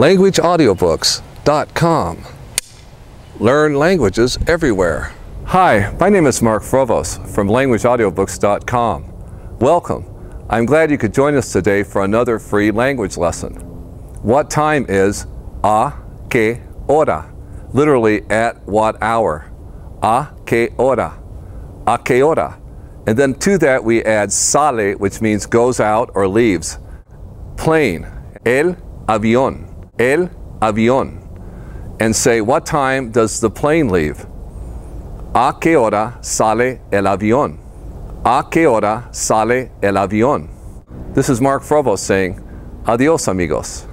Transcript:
languageaudiobooks.com. Learn languages everywhere. Hi, my name is Mark Frobose from languageaudiobooks.com. Welcome. I'm glad you could join us today for another free language lesson. What time is a que hora? Literally at what hour? A que hora? A que hora? And then to that we add sale, which means goes out or leaves. Plane, el avión, el avión. And say, what time does the plane leave? ¿A qué hora sale el avión? ¿A qué hora sale el avión? This is Mark Frobose saying, adios amigos.